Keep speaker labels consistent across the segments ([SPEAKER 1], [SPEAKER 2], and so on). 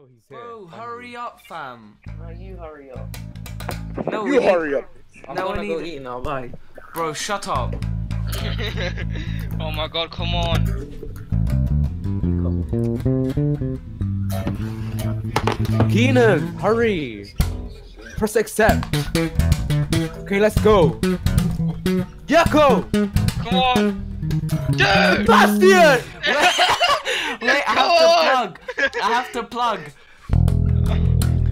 [SPEAKER 1] Oh, he's here.
[SPEAKER 2] Bro,
[SPEAKER 1] finally.
[SPEAKER 2] hurry up, fam.
[SPEAKER 3] No, you hurry up.
[SPEAKER 2] No,
[SPEAKER 4] You hurry up.
[SPEAKER 3] I'm
[SPEAKER 2] No,
[SPEAKER 3] gonna go
[SPEAKER 2] need-
[SPEAKER 3] eat now. Bye.
[SPEAKER 2] Bro, shut up.
[SPEAKER 5] oh my god, come on.
[SPEAKER 1] Keenan, hurry! Press accept. Okay, let's go. Yako!
[SPEAKER 5] Come on. Dude!
[SPEAKER 1] Bastian!
[SPEAKER 2] Wait, I have to plug. I have to plug.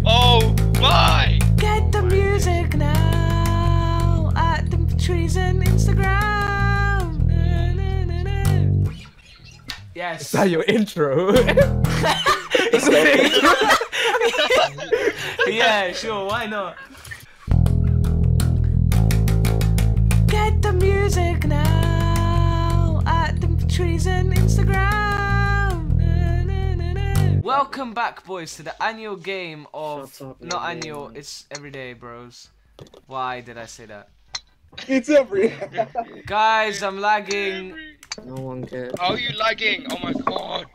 [SPEAKER 5] Oh my!
[SPEAKER 2] Get the music now at the treason Instagram. Na, na, na, na.
[SPEAKER 1] Is
[SPEAKER 2] Yes.
[SPEAKER 1] that your intro?
[SPEAKER 2] yeah, sure, why not? Get the music now at the treason Instagram. Welcome back, boys, to the annual game of
[SPEAKER 3] Shut up,
[SPEAKER 2] not
[SPEAKER 3] man.
[SPEAKER 2] annual. It's everyday, bros. Why did I say that,
[SPEAKER 4] It's every.
[SPEAKER 2] guys? I'm lagging.
[SPEAKER 3] No one cares.
[SPEAKER 5] How are you lagging? Oh my god.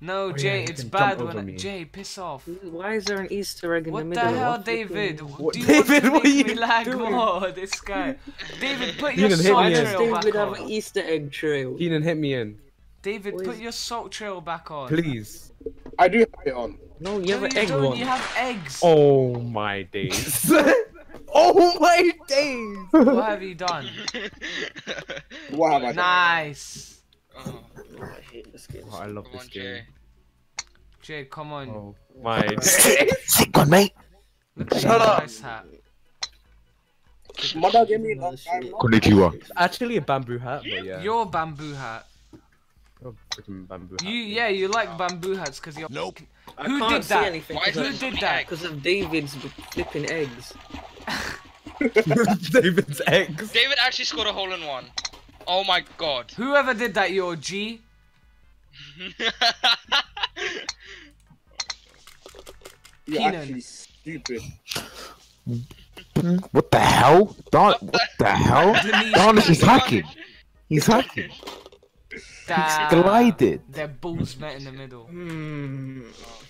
[SPEAKER 2] No,
[SPEAKER 1] Oh,
[SPEAKER 2] Jay,
[SPEAKER 1] you
[SPEAKER 2] it's bad when I... Jay, piss off.
[SPEAKER 3] Why is there an Easter egg in the
[SPEAKER 2] What the
[SPEAKER 3] middle?
[SPEAKER 2] hell,
[SPEAKER 3] What
[SPEAKER 2] David?
[SPEAKER 1] What-
[SPEAKER 2] Do you
[SPEAKER 1] David,
[SPEAKER 2] want
[SPEAKER 1] what are you
[SPEAKER 2] me lag
[SPEAKER 1] doing?
[SPEAKER 2] more? This guy. David, put your
[SPEAKER 1] Keenan, hit
[SPEAKER 2] salt
[SPEAKER 1] me
[SPEAKER 3] Why
[SPEAKER 1] in.
[SPEAKER 3] does
[SPEAKER 2] trail back
[SPEAKER 3] David have an Easter egg trail?
[SPEAKER 1] Keenan, hit me in.
[SPEAKER 2] David,
[SPEAKER 3] What
[SPEAKER 2] put your salt trail back on.
[SPEAKER 1] Please.
[SPEAKER 4] I do have it on.
[SPEAKER 3] No, you
[SPEAKER 2] No,
[SPEAKER 3] have
[SPEAKER 2] you
[SPEAKER 3] an egg
[SPEAKER 2] don't.
[SPEAKER 3] one.
[SPEAKER 2] You have eggs.
[SPEAKER 1] Oh my days. oh my days!
[SPEAKER 2] What have you done?
[SPEAKER 4] What have I done?
[SPEAKER 2] Nice.
[SPEAKER 5] oh,
[SPEAKER 3] Oh, I hate this game.
[SPEAKER 1] Oh, I love
[SPEAKER 5] come
[SPEAKER 1] this
[SPEAKER 5] on,
[SPEAKER 1] game.
[SPEAKER 5] Jay.
[SPEAKER 2] Jay, come on.
[SPEAKER 1] Oh my days.
[SPEAKER 6] Sick one, mate.
[SPEAKER 2] Look at
[SPEAKER 1] Shut up.
[SPEAKER 2] nice hat.
[SPEAKER 4] Mother gave me a
[SPEAKER 3] No
[SPEAKER 4] long time.
[SPEAKER 3] shit.
[SPEAKER 6] Konnichiwa.
[SPEAKER 1] It's actually a bamboo hat, but yeah.
[SPEAKER 2] Your bamboo hat.
[SPEAKER 1] You're freaking bamboo hat.
[SPEAKER 2] You yeah, you like bamboo hats because you're.
[SPEAKER 6] Nope.
[SPEAKER 3] I
[SPEAKER 2] Who
[SPEAKER 3] can't
[SPEAKER 2] did
[SPEAKER 3] see
[SPEAKER 2] that?
[SPEAKER 3] anything
[SPEAKER 5] Why is
[SPEAKER 2] Who
[SPEAKER 5] it
[SPEAKER 3] because
[SPEAKER 2] did
[SPEAKER 3] of,
[SPEAKER 2] that?
[SPEAKER 3] because of David's flipping eggs.
[SPEAKER 1] David's eggs.
[SPEAKER 5] David actually scored a hole in one. Oh my god.
[SPEAKER 2] Whoever did that, your G.
[SPEAKER 4] You're
[SPEAKER 2] Keenan.
[SPEAKER 4] actually stupid.
[SPEAKER 6] What the hell? Don, what the hell?
[SPEAKER 2] Denise
[SPEAKER 6] Darnish is hacking. He's hacking.
[SPEAKER 2] Damn.
[SPEAKER 6] Glided.
[SPEAKER 2] Their balls met in the middle.
[SPEAKER 3] Hmm.
[SPEAKER 5] Oh.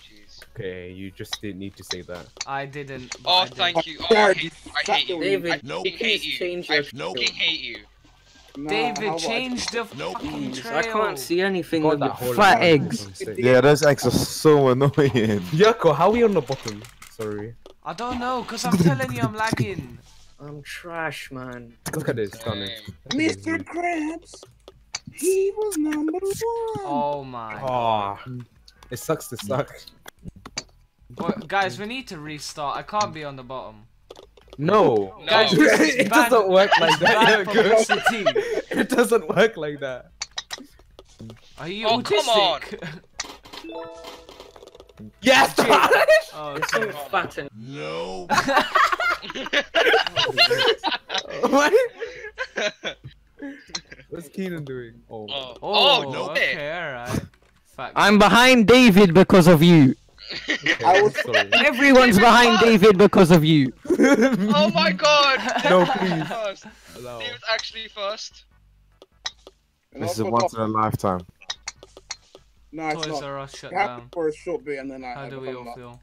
[SPEAKER 1] Okay, you just didn't need to say that.
[SPEAKER 2] I didn't.
[SPEAKER 5] Oh
[SPEAKER 2] I did.
[SPEAKER 5] thank you. Oh, I hate, I hate you.
[SPEAKER 3] David,
[SPEAKER 5] I
[SPEAKER 6] Nope.
[SPEAKER 5] fucking
[SPEAKER 3] please
[SPEAKER 5] hate you.
[SPEAKER 3] change
[SPEAKER 5] I
[SPEAKER 3] your
[SPEAKER 5] fucking hate you.
[SPEAKER 4] Nah,
[SPEAKER 2] David,
[SPEAKER 4] I-
[SPEAKER 2] change the
[SPEAKER 6] Nope.
[SPEAKER 2] fucking trail.
[SPEAKER 3] I can't see anything
[SPEAKER 1] Got
[SPEAKER 3] with
[SPEAKER 1] that
[SPEAKER 3] the
[SPEAKER 1] hole
[SPEAKER 3] fat
[SPEAKER 1] my-
[SPEAKER 3] eggs.
[SPEAKER 6] Yeah, those eggs are so annoying.
[SPEAKER 1] Yako, how are we on the bottom? Sorry.
[SPEAKER 2] I don't know, cause I'm telling you, I'm lagging.
[SPEAKER 3] I'm trash, man.
[SPEAKER 1] Look at this, Darnish.
[SPEAKER 4] Mr. Krabs. He was number one.
[SPEAKER 2] Oh my.
[SPEAKER 1] Oh, it sucks to suck.
[SPEAKER 2] But guys, we need to restart. I can't be on the bottom.
[SPEAKER 1] No.
[SPEAKER 5] No.
[SPEAKER 2] Guys,
[SPEAKER 1] it
[SPEAKER 2] bad-
[SPEAKER 1] doesn't work like that. It doesn't work like that.
[SPEAKER 2] Are you
[SPEAKER 5] Oh, come on.
[SPEAKER 2] autistic?
[SPEAKER 1] Yes, Darnish!
[SPEAKER 2] oh,
[SPEAKER 3] It's so
[SPEAKER 2] okay.
[SPEAKER 3] fat and
[SPEAKER 6] No.
[SPEAKER 1] What? What's Keenan doing? Oh.
[SPEAKER 5] oh,
[SPEAKER 2] Oh,
[SPEAKER 5] oh, no
[SPEAKER 2] okay, alright.
[SPEAKER 3] I'm behind David because of you.
[SPEAKER 1] Okay,
[SPEAKER 4] I was-
[SPEAKER 1] sorry.
[SPEAKER 3] Everyone's behind David because of you.
[SPEAKER 5] Oh my god!
[SPEAKER 1] No, please.
[SPEAKER 5] First.
[SPEAKER 1] Allow.
[SPEAKER 5] David's actually first.
[SPEAKER 6] This is
[SPEAKER 4] also
[SPEAKER 6] once in a lifetime.
[SPEAKER 4] No, it's
[SPEAKER 2] Toys
[SPEAKER 4] not.
[SPEAKER 2] R Us shut
[SPEAKER 4] It
[SPEAKER 2] down.
[SPEAKER 4] for a short bit and then I.
[SPEAKER 2] How do we all
[SPEAKER 4] not-
[SPEAKER 2] feel?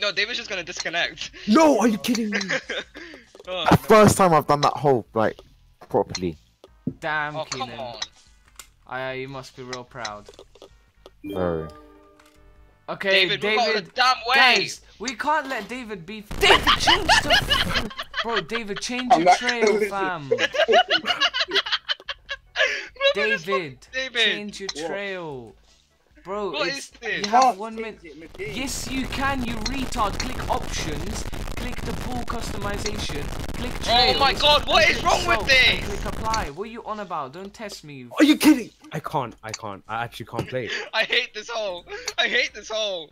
[SPEAKER 5] no, David's just gonna disconnect.
[SPEAKER 1] No, are you kidding me?
[SPEAKER 5] oh,
[SPEAKER 6] The first time I've done that whole like properly.
[SPEAKER 2] Damn,
[SPEAKER 5] oh come
[SPEAKER 2] Keenan.
[SPEAKER 5] on.
[SPEAKER 2] I, you must be real proud.
[SPEAKER 6] Very.
[SPEAKER 2] Okay,
[SPEAKER 5] David,
[SPEAKER 2] David.
[SPEAKER 5] move out of the damn way!
[SPEAKER 2] Guys, we can't let David be. David, change the. Bro, David, change
[SPEAKER 4] I'm
[SPEAKER 2] your trail,
[SPEAKER 4] gonna
[SPEAKER 2] fam. David,
[SPEAKER 5] David.
[SPEAKER 2] change your
[SPEAKER 4] What?
[SPEAKER 2] trail. Bro,
[SPEAKER 5] What
[SPEAKER 2] it's,
[SPEAKER 5] is this?
[SPEAKER 2] you
[SPEAKER 4] You
[SPEAKER 2] have one minute. Yes, you can, you retard. Click options, click the full customization, click trails.
[SPEAKER 5] Oh my god, what
[SPEAKER 2] and
[SPEAKER 5] is
[SPEAKER 2] click
[SPEAKER 5] wrong with this?
[SPEAKER 2] and Click apply. What are you on about? Don't test me.
[SPEAKER 1] Are you kidding? I can't. I can't. I actually can't play.
[SPEAKER 5] I hate this hole. I hate this hole.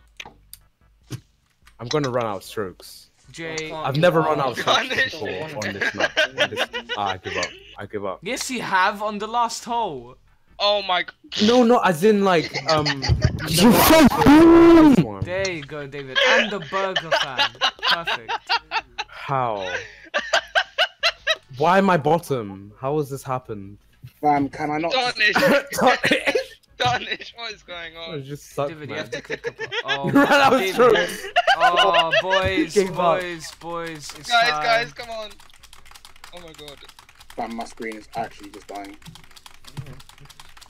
[SPEAKER 1] I'm gonna run out of strokes.
[SPEAKER 2] Jay.
[SPEAKER 1] I've never run out of strokes before on this map. On this... Ah, I give up. I give up.
[SPEAKER 2] Yes, you have on the last hole.
[SPEAKER 5] Oh my. g-
[SPEAKER 1] No, no, as in like um.
[SPEAKER 6] You so cool.
[SPEAKER 1] this one.
[SPEAKER 2] There you go, David. And the burger fan. Perfect.
[SPEAKER 1] How? Why my bottom? How has this happened?
[SPEAKER 4] Fam, can I not?
[SPEAKER 5] Darnish. Danish, what is going
[SPEAKER 1] Oh,
[SPEAKER 5] on?
[SPEAKER 1] it just sucks,
[SPEAKER 2] David, you have to click apply. Oh,
[SPEAKER 1] You ran out of
[SPEAKER 2] David.
[SPEAKER 1] strokes.
[SPEAKER 2] Oh, boys,
[SPEAKER 1] Gave up.
[SPEAKER 2] boys, boys. It's
[SPEAKER 5] Guys,
[SPEAKER 2] time.
[SPEAKER 5] guys, come on. Oh my god.
[SPEAKER 4] Fam, my screen is actually just dying.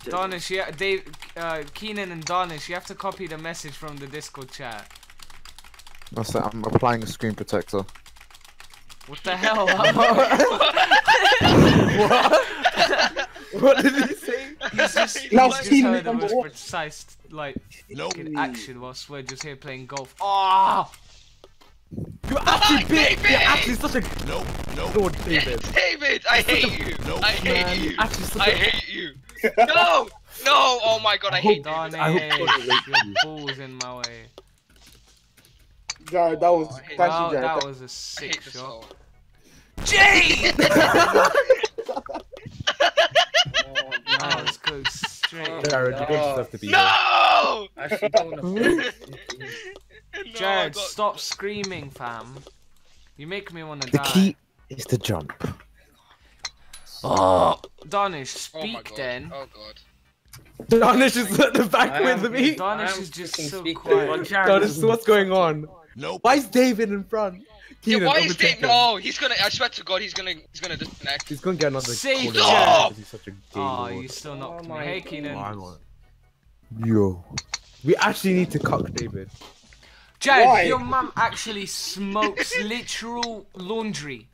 [SPEAKER 2] Danish, yeah, Dave, uh, Keenan and Danish, you have to copy the message from the Discord chat.
[SPEAKER 6] That's it. I'm applying a screen protector.
[SPEAKER 2] What the hell?
[SPEAKER 1] What what did he say?
[SPEAKER 2] He's just, he's
[SPEAKER 4] Now
[SPEAKER 2] just heard the most precise, like,
[SPEAKER 7] Nope.
[SPEAKER 2] action whilst we're just here playing golf. Oh!
[SPEAKER 1] You're actually big.
[SPEAKER 5] David!
[SPEAKER 1] You're actually such a
[SPEAKER 7] Nope. Nope.
[SPEAKER 1] Lord David.
[SPEAKER 5] David, I hate you.
[SPEAKER 7] Nope.
[SPEAKER 5] I hate
[SPEAKER 1] Man,
[SPEAKER 5] you.
[SPEAKER 1] actually such
[SPEAKER 5] I
[SPEAKER 1] a
[SPEAKER 5] hate you. No, no. Oh my god, I hate David.
[SPEAKER 2] Danish,
[SPEAKER 1] I hope God will wait
[SPEAKER 2] your balls in my way.
[SPEAKER 4] Jared, that was
[SPEAKER 5] Oh, I
[SPEAKER 4] thank
[SPEAKER 2] Wow,
[SPEAKER 4] you, Jared.
[SPEAKER 2] that was a sick shot.
[SPEAKER 5] all.
[SPEAKER 2] Jay!
[SPEAKER 3] Oh,
[SPEAKER 2] That was go straight.
[SPEAKER 1] Jared, you don't oh, deserve to be.
[SPEAKER 5] No!
[SPEAKER 3] Actually, don't wanna play.
[SPEAKER 5] No,
[SPEAKER 2] Jared,
[SPEAKER 5] got-
[SPEAKER 2] stop screaming, fam. You make me wanna die.
[SPEAKER 6] The
[SPEAKER 2] die.
[SPEAKER 6] key is to jump.
[SPEAKER 2] Oh, Danish,
[SPEAKER 5] Oh
[SPEAKER 2] speak
[SPEAKER 5] god.
[SPEAKER 2] then.
[SPEAKER 5] Oh god.
[SPEAKER 1] Danish is at the back
[SPEAKER 3] I
[SPEAKER 1] with
[SPEAKER 3] am-
[SPEAKER 1] me.
[SPEAKER 2] Danish
[SPEAKER 3] I
[SPEAKER 2] is just so quiet.
[SPEAKER 3] Well, Jared
[SPEAKER 1] Danish, what's going on?
[SPEAKER 7] Nope.
[SPEAKER 1] Why is David in front?
[SPEAKER 5] Yeah,
[SPEAKER 1] Keenan,
[SPEAKER 5] why is
[SPEAKER 1] David?
[SPEAKER 5] Dave? No, oh, he's gonna. I swear to God, he's gonna. He's gonna disconnect.
[SPEAKER 1] He's gonna get another
[SPEAKER 2] Save
[SPEAKER 1] corner
[SPEAKER 5] Jared!
[SPEAKER 1] he's such a gay ah,
[SPEAKER 2] Oh,
[SPEAKER 1] lord.
[SPEAKER 2] you still knocked
[SPEAKER 3] Oh
[SPEAKER 2] me.
[SPEAKER 3] my
[SPEAKER 2] Hey,
[SPEAKER 3] God.
[SPEAKER 2] Keenan.
[SPEAKER 1] I want-
[SPEAKER 6] Yo.
[SPEAKER 1] We actually need to cock David.
[SPEAKER 2] Jared,
[SPEAKER 4] Why?
[SPEAKER 2] your mum actually smokes literal laundry.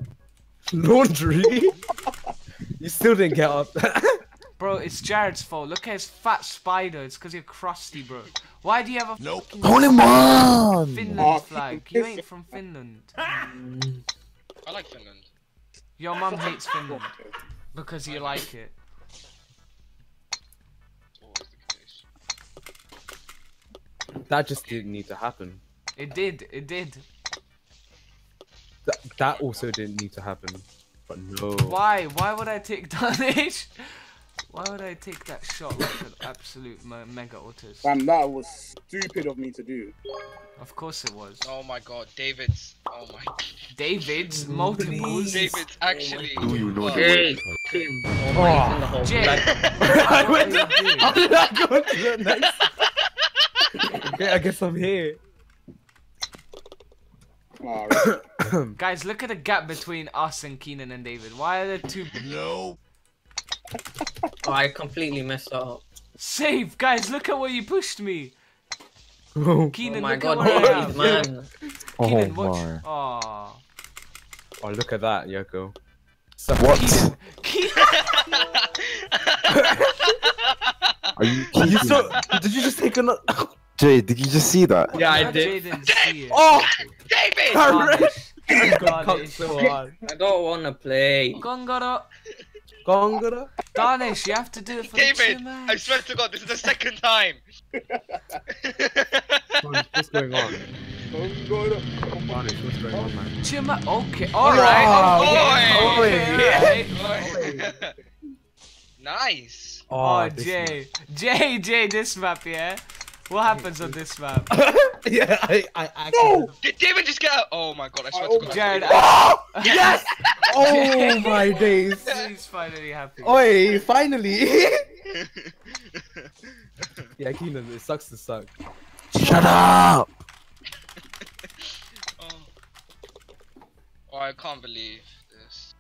[SPEAKER 1] Laundry? you still didn't get up.
[SPEAKER 2] Bro, it's Jared's fault. Look at his fat spider. It's because you're crusty, bro. Why do you have a
[SPEAKER 7] Nope.
[SPEAKER 2] fucking
[SPEAKER 6] Hole in one!
[SPEAKER 2] Finland
[SPEAKER 4] Oh,
[SPEAKER 2] flag? You ain't from Finland.
[SPEAKER 5] I like Finland.
[SPEAKER 2] Your mum hates Finland because you like it.
[SPEAKER 5] It's always the case.
[SPEAKER 1] that just didn't need to happen.
[SPEAKER 2] It did. It did.
[SPEAKER 1] That, that also didn't need to happen. But no.
[SPEAKER 2] Why? Why would I take Danish? Why would I take that shot like an absolute mega autist?
[SPEAKER 4] Fam, that was stupid of me to do.
[SPEAKER 2] Of course it was.
[SPEAKER 5] Oh my god, David's. Oh my.
[SPEAKER 2] David's multiples.
[SPEAKER 5] David's actually.
[SPEAKER 6] Do you know
[SPEAKER 5] Fuck.
[SPEAKER 3] Hey, Kim. Oh, oh my, the hole.
[SPEAKER 2] Jay.
[SPEAKER 1] I went
[SPEAKER 2] What are you doing?
[SPEAKER 1] How did I go to the next? okay, I guess I'm here.
[SPEAKER 4] Alright.
[SPEAKER 2] Guys, look at the gap between us and Keenan and David. Why are there two?
[SPEAKER 7] No.
[SPEAKER 3] oh, I completely messed that up.
[SPEAKER 2] Save, guys! Look at where you pushed me.
[SPEAKER 1] oh
[SPEAKER 2] Keenan,
[SPEAKER 3] oh my
[SPEAKER 2] look
[SPEAKER 3] god,
[SPEAKER 2] at where I
[SPEAKER 3] David,
[SPEAKER 2] am.
[SPEAKER 3] man.
[SPEAKER 2] Oh Keenan,
[SPEAKER 6] Oh
[SPEAKER 2] watch.
[SPEAKER 6] my.
[SPEAKER 2] Aw.
[SPEAKER 1] look at that, Yoko. So,
[SPEAKER 6] What?
[SPEAKER 2] Keenan.
[SPEAKER 6] Are you
[SPEAKER 1] Are you so? Did you just take another?
[SPEAKER 6] Jay, did you just see that?
[SPEAKER 1] Yeah, I
[SPEAKER 2] Jay
[SPEAKER 1] did.
[SPEAKER 2] didn't see it.
[SPEAKER 1] Oh,
[SPEAKER 5] David!
[SPEAKER 2] Danish.
[SPEAKER 1] I got cocked
[SPEAKER 2] Danish.
[SPEAKER 1] so hard.
[SPEAKER 3] I don't wanna play.
[SPEAKER 2] Gongoro.
[SPEAKER 1] Gongara.
[SPEAKER 2] Danish, you have to do it for the
[SPEAKER 5] David!
[SPEAKER 2] chimman.
[SPEAKER 5] I swear to God, this is the second time.
[SPEAKER 1] What's going on?
[SPEAKER 4] Don't go to-
[SPEAKER 1] Danish, what's going on, man?
[SPEAKER 2] Chimma. Okay. Alright.
[SPEAKER 1] Wow.
[SPEAKER 2] Oh, okay.
[SPEAKER 1] Oi.
[SPEAKER 2] okay, oh,
[SPEAKER 5] nice.
[SPEAKER 2] Oh, oh,
[SPEAKER 1] this
[SPEAKER 2] Jay. Jay, Jay, this map, yeah? What happens on this map?
[SPEAKER 1] yeah, I, I actually.
[SPEAKER 5] Did David just get out? Oh my God, I swear
[SPEAKER 4] Oh,
[SPEAKER 5] to God.
[SPEAKER 2] Jared,
[SPEAKER 1] Oh, yes! Oh my days.
[SPEAKER 2] He's finally happy.
[SPEAKER 1] Oi, finally. yeah, Keenan, it sucks to suck.
[SPEAKER 6] Shut up!
[SPEAKER 5] oh. oh, I can't believe this.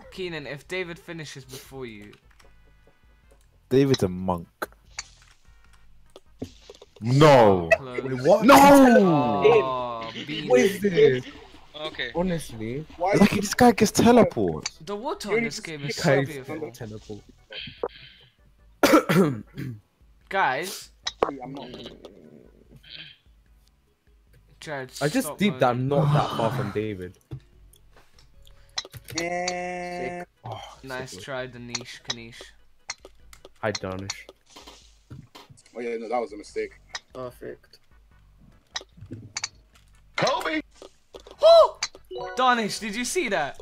[SPEAKER 2] Keenan, if David finishes before you,
[SPEAKER 6] David's a monk. No!
[SPEAKER 1] Wait, what?
[SPEAKER 6] No!
[SPEAKER 2] Oh, beat
[SPEAKER 1] What
[SPEAKER 2] it.
[SPEAKER 1] is this?
[SPEAKER 5] Okay.
[SPEAKER 1] Honestly,
[SPEAKER 4] Why
[SPEAKER 6] Like this guy gets teleports.
[SPEAKER 2] The water in this game is so
[SPEAKER 1] guys,
[SPEAKER 2] beautiful.
[SPEAKER 1] teleport.
[SPEAKER 2] Guys,
[SPEAKER 4] I'm not.
[SPEAKER 2] Jared,
[SPEAKER 1] I just
[SPEAKER 2] stop
[SPEAKER 1] deep that I'm not that far from David.
[SPEAKER 4] Eh,
[SPEAKER 1] Oh,
[SPEAKER 2] Nice
[SPEAKER 1] so
[SPEAKER 2] try, Danish, Kanish.
[SPEAKER 1] Hi, Danish.
[SPEAKER 4] Oh yeah, no, that was a mistake.
[SPEAKER 3] Perfect.
[SPEAKER 7] Kobe.
[SPEAKER 2] Oh! Danish, did you see that?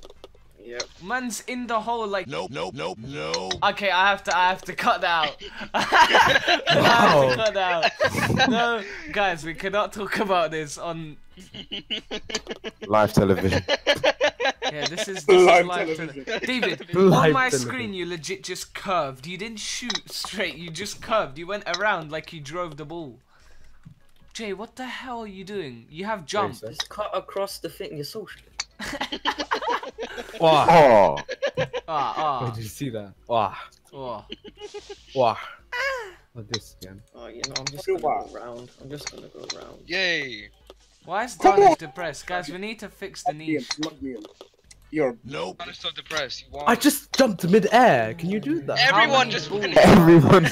[SPEAKER 3] Yep.
[SPEAKER 2] Man's in the hole like.
[SPEAKER 7] Nope. Nope. Nope. No.
[SPEAKER 2] Okay, I have to. I have to cut that out. I have to cut that out. No, guys, we cannot talk about this on.
[SPEAKER 6] Live television.
[SPEAKER 2] Yeah, this is, this
[SPEAKER 4] Live
[SPEAKER 2] is live
[SPEAKER 4] television.
[SPEAKER 2] tele- David,
[SPEAKER 1] Live
[SPEAKER 2] on my
[SPEAKER 1] television.
[SPEAKER 2] screen you legit just curved. You didn't shoot straight, you just curved. You went around like you drove the ball. Jay, what the hell are you doing? You have jump.
[SPEAKER 3] Just cut across the thing. You're so.
[SPEAKER 1] Wow.
[SPEAKER 6] Oh,
[SPEAKER 2] Ah, ah.
[SPEAKER 1] Did you see that? Wow.
[SPEAKER 2] Oh.
[SPEAKER 1] Wow. What this again?
[SPEAKER 3] Oh, you know, I'm just gonna go round. I'm just gonna go round.
[SPEAKER 5] Yay.
[SPEAKER 2] Why is
[SPEAKER 4] Come
[SPEAKER 2] Danish depressed? Guys, we need to fix the
[SPEAKER 4] Lock
[SPEAKER 2] niche.
[SPEAKER 4] lock me in. You're
[SPEAKER 7] Nope.
[SPEAKER 5] I'm so depressed. You won.
[SPEAKER 1] I just jumped mid-air. Can you do that?
[SPEAKER 5] Everyone
[SPEAKER 2] many
[SPEAKER 5] just
[SPEAKER 6] everyone.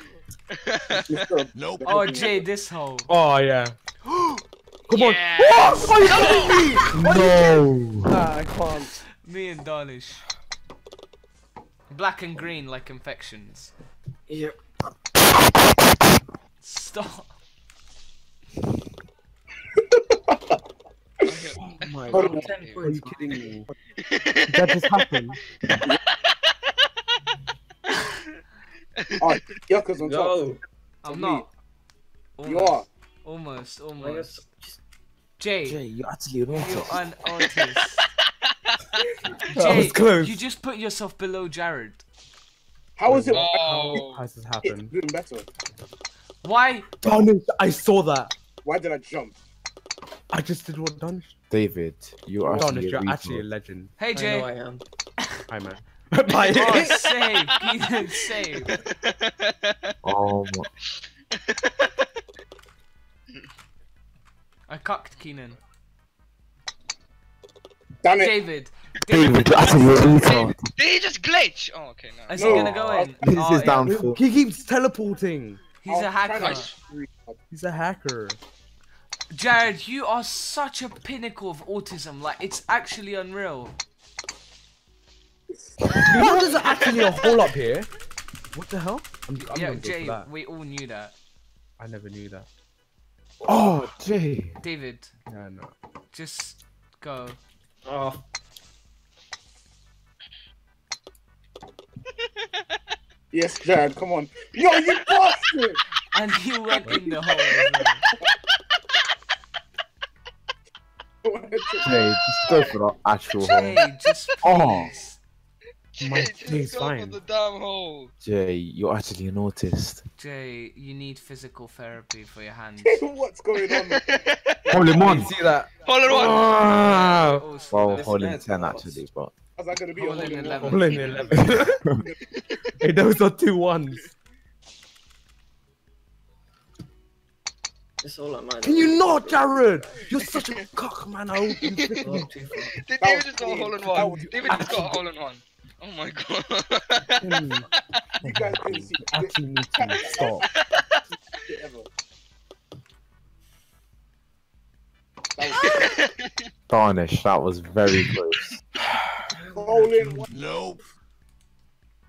[SPEAKER 4] Mr.
[SPEAKER 7] Nope.
[SPEAKER 2] Oh, Jay, this hole.
[SPEAKER 1] Oh yeah. Come on.
[SPEAKER 5] Yes.
[SPEAKER 6] no.
[SPEAKER 1] Nah, I can't.
[SPEAKER 2] Me and Danish. Black and green like infections.
[SPEAKER 3] Yep.
[SPEAKER 2] Stop.
[SPEAKER 1] Oh my god. Are you kidding me? that just happened.
[SPEAKER 4] Oh, Yucca's on top.
[SPEAKER 3] Go.
[SPEAKER 2] I'm
[SPEAKER 4] Me.
[SPEAKER 2] not.
[SPEAKER 4] You are.
[SPEAKER 2] Almost, almost.
[SPEAKER 3] Jay.
[SPEAKER 2] Jay,
[SPEAKER 6] you're actually an
[SPEAKER 2] you're an autist.
[SPEAKER 1] That
[SPEAKER 2] Jay,
[SPEAKER 1] was close.
[SPEAKER 2] you just put yourself below Jared.
[SPEAKER 4] How is it?
[SPEAKER 5] Oh.
[SPEAKER 1] How has this
[SPEAKER 4] It's
[SPEAKER 1] happened?
[SPEAKER 4] doing better.
[SPEAKER 2] Why?
[SPEAKER 1] Danish, I saw that.
[SPEAKER 4] Why did I jump?
[SPEAKER 1] I just did what Danish.
[SPEAKER 6] David, you're
[SPEAKER 1] Danish,
[SPEAKER 6] actually a
[SPEAKER 1] you're actually a legend.
[SPEAKER 2] Hey
[SPEAKER 3] I know
[SPEAKER 2] Jay.
[SPEAKER 3] I am.
[SPEAKER 1] Hi man.
[SPEAKER 2] Oh,
[SPEAKER 1] Bye.
[SPEAKER 2] save. Keenan, save.
[SPEAKER 6] Um,
[SPEAKER 2] I cocked Keenan.
[SPEAKER 4] Damn it.
[SPEAKER 2] David.
[SPEAKER 6] David, you're actually a retard.
[SPEAKER 5] Did he just glitch? Oh, okay, no.
[SPEAKER 2] Is
[SPEAKER 4] No.
[SPEAKER 2] he gonna go in?
[SPEAKER 6] This
[SPEAKER 2] Oh,
[SPEAKER 6] is
[SPEAKER 2] yeah.
[SPEAKER 6] downfall.
[SPEAKER 1] he keeps teleporting.
[SPEAKER 2] He's a
[SPEAKER 4] I'm trying
[SPEAKER 2] hacker.
[SPEAKER 1] He's a hacker.
[SPEAKER 2] Jared, you are such a pinnacle of autism. Like, it's actually unreal.
[SPEAKER 1] You know there's actually a hole up here. What the hell? I'm, I'm
[SPEAKER 2] yeah,
[SPEAKER 1] gonna
[SPEAKER 2] Jay, we all knew that.
[SPEAKER 1] I never knew that.
[SPEAKER 6] Oh, Jay.
[SPEAKER 2] David,
[SPEAKER 1] Yeah, no.
[SPEAKER 2] just go.
[SPEAKER 3] Oh,
[SPEAKER 4] Yes, Jared, come on. Yo, you bastard!
[SPEAKER 2] And you went in the hole. as.
[SPEAKER 6] Jay, just go for the actual hole.
[SPEAKER 2] Jay, just
[SPEAKER 6] Oh.
[SPEAKER 2] Please.
[SPEAKER 1] My
[SPEAKER 5] Jay, just
[SPEAKER 1] thing's
[SPEAKER 5] go for
[SPEAKER 1] fine.
[SPEAKER 5] the damn hole.
[SPEAKER 6] Jay, you're actually an autist.
[SPEAKER 2] Jay, you need physical therapy for your hands.
[SPEAKER 4] What's going on?
[SPEAKER 6] Hole in one.
[SPEAKER 1] See that?
[SPEAKER 5] Hole in one.
[SPEAKER 1] Ah!
[SPEAKER 2] Also,
[SPEAKER 6] Well,
[SPEAKER 3] This
[SPEAKER 6] hole in 10 actually, but.
[SPEAKER 4] How's that gonna be
[SPEAKER 2] Hole in
[SPEAKER 4] in
[SPEAKER 2] 11.
[SPEAKER 1] Hole in 11. hey, those are two ones.
[SPEAKER 3] it's all I mind.
[SPEAKER 1] Can you not, Jared? You're such a cock, man. I hope you
[SPEAKER 3] Oh,
[SPEAKER 1] me.
[SPEAKER 3] too.
[SPEAKER 5] Did David just got a hole in one?
[SPEAKER 4] That was
[SPEAKER 5] David just got a hole in one. Oh my god.
[SPEAKER 4] You guys didn't see
[SPEAKER 1] you actually need to stop.
[SPEAKER 4] shit. That
[SPEAKER 6] was very close.
[SPEAKER 4] was hole in one.
[SPEAKER 7] Nope.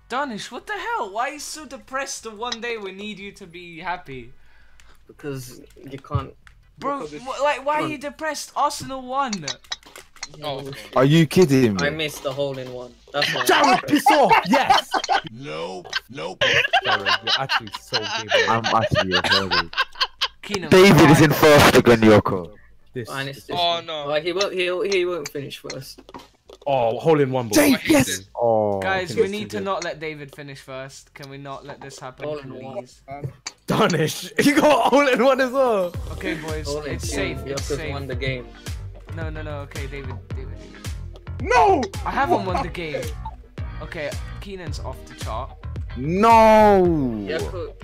[SPEAKER 2] Danish, what the hell? Why are you so depressed the one day we need you to be happy?
[SPEAKER 3] Because you can't.
[SPEAKER 2] Bro, wh- like, why are you depressed? Arsenal won.
[SPEAKER 3] You
[SPEAKER 5] Oh.
[SPEAKER 6] Are you kidding me?
[SPEAKER 3] I missed the hole in one. That's why.
[SPEAKER 1] Jared, piss off! Yes!
[SPEAKER 7] Nope. Nope.
[SPEAKER 1] Jared, you're actually so gay, bro.
[SPEAKER 6] I'm actually a retard.
[SPEAKER 2] Keenan.
[SPEAKER 6] David is in first again, Yoko.
[SPEAKER 1] This.
[SPEAKER 3] Fine, this
[SPEAKER 5] Oh
[SPEAKER 3] one.
[SPEAKER 5] no.
[SPEAKER 3] Like, he won't. He'll, he won't finish first.
[SPEAKER 1] Oh, hole in one, boy.
[SPEAKER 6] Jay,
[SPEAKER 5] I hate
[SPEAKER 6] yes! Oh,
[SPEAKER 2] Guys, we need to
[SPEAKER 6] good.
[SPEAKER 2] not let David finish first. Can we not let this happen,
[SPEAKER 3] All in one.
[SPEAKER 2] please?
[SPEAKER 4] Um,
[SPEAKER 1] Danish, you got hole in one as well.
[SPEAKER 2] Okay, boys,
[SPEAKER 3] Hole
[SPEAKER 2] it's safe.
[SPEAKER 3] You
[SPEAKER 2] It's
[SPEAKER 3] have
[SPEAKER 2] safe.
[SPEAKER 3] won the game.
[SPEAKER 2] No, no, no. Okay, David, David, David.
[SPEAKER 4] no!
[SPEAKER 2] I haven't won the game. Okay, Keenan's off the chart.
[SPEAKER 6] No!
[SPEAKER 3] Yeah, cool.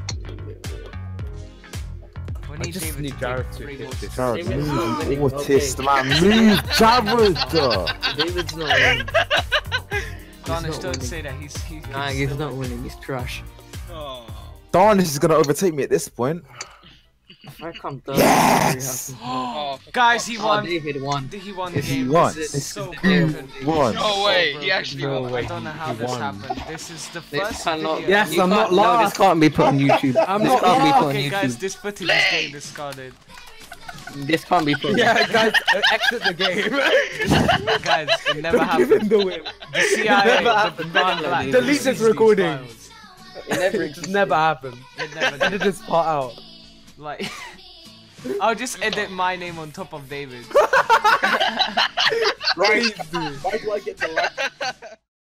[SPEAKER 2] We
[SPEAKER 1] I
[SPEAKER 2] need
[SPEAKER 1] just
[SPEAKER 2] David
[SPEAKER 1] need
[SPEAKER 2] to
[SPEAKER 1] Jared to hit this.
[SPEAKER 6] Jared,
[SPEAKER 3] David's
[SPEAKER 6] move,
[SPEAKER 3] winning,
[SPEAKER 6] autist,
[SPEAKER 3] okay.
[SPEAKER 6] man, move, Jared!
[SPEAKER 3] David's not winning.
[SPEAKER 2] Danish,
[SPEAKER 3] not
[SPEAKER 2] don't
[SPEAKER 3] winning.
[SPEAKER 2] say that. He's he's.
[SPEAKER 3] Nah,
[SPEAKER 2] he's
[SPEAKER 3] he's
[SPEAKER 2] still
[SPEAKER 3] not winning. He's trash.
[SPEAKER 5] Oh.
[SPEAKER 6] Darnish is gonna overtake me at this point.
[SPEAKER 3] If I come third,
[SPEAKER 6] Yes!
[SPEAKER 3] I'm very happy.
[SPEAKER 5] Oh,
[SPEAKER 2] Guys,
[SPEAKER 5] fuck's
[SPEAKER 2] he
[SPEAKER 3] Oh,
[SPEAKER 2] won.
[SPEAKER 3] David won.
[SPEAKER 2] He won the
[SPEAKER 3] He
[SPEAKER 2] game.
[SPEAKER 6] won.
[SPEAKER 2] This is
[SPEAKER 3] This
[SPEAKER 2] so
[SPEAKER 3] is.
[SPEAKER 6] Won.
[SPEAKER 5] No way, he actually
[SPEAKER 1] No
[SPEAKER 5] won.
[SPEAKER 1] way.
[SPEAKER 2] I don't know how
[SPEAKER 1] He
[SPEAKER 2] this
[SPEAKER 1] won.
[SPEAKER 2] happened. This is the
[SPEAKER 3] This
[SPEAKER 2] first
[SPEAKER 3] cannot.
[SPEAKER 2] video.
[SPEAKER 1] Yes,
[SPEAKER 3] you
[SPEAKER 1] I'm
[SPEAKER 3] can't-
[SPEAKER 1] not
[SPEAKER 3] No, this can't be put on YouTube.
[SPEAKER 1] I'm
[SPEAKER 3] this
[SPEAKER 1] not
[SPEAKER 3] can't be
[SPEAKER 1] lost.
[SPEAKER 3] put on
[SPEAKER 2] Okay,
[SPEAKER 3] YouTube.
[SPEAKER 2] guys, this footage is getting discarded.
[SPEAKER 3] This can't be put.
[SPEAKER 1] Yeah, guys, uh, exit the game.
[SPEAKER 2] guys, it never
[SPEAKER 1] Don't give him the win.
[SPEAKER 2] The CIA,
[SPEAKER 1] Never
[SPEAKER 2] the
[SPEAKER 1] happened.
[SPEAKER 2] Men in Black,
[SPEAKER 3] Delete
[SPEAKER 1] this recording.
[SPEAKER 3] It never
[SPEAKER 1] It never happened.
[SPEAKER 2] It never
[SPEAKER 1] Edit
[SPEAKER 2] did.
[SPEAKER 1] this part out.
[SPEAKER 2] Like, I'll just edit my name on top of David.
[SPEAKER 4] Right. Why do I get the last?